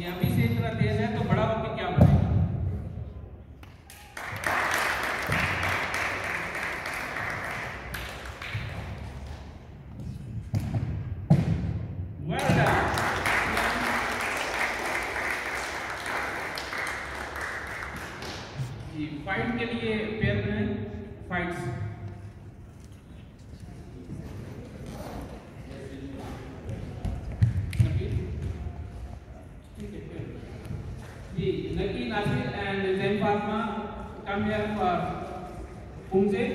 ये से इतना तेज है तो बड़ा होकर क्या फाइट के लिए पेयर में See, Nasir and Zain Fatma come here for Pumse.